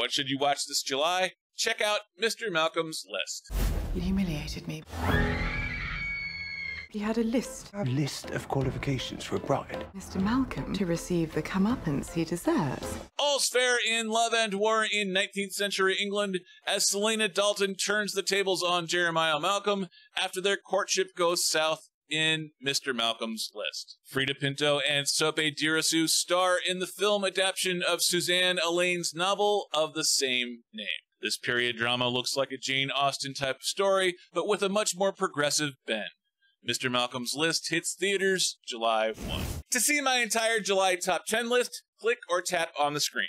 What should you watch this July? Check out Mr. Malcolm's list. You humiliated me. He had a list, A list of qualifications for a bride. Mr. Malcolm, to receive the comeuppance he deserves. All's fair in love and war in 19th century England as Selina Dalton turns the tables on Jeremiah Malcolm after their courtship goes south in Mr. Malcolm's list. Freida Pinto and Sope Dirisu star in the film adaptation of Suzanne Allain's novel of the same name. This period drama looks like a Jane Austen type of story, but with a much more progressive bend. Mr. Malcolm's List hits theaters July 1. To see my entire July top 10 list, click or tap on the screen.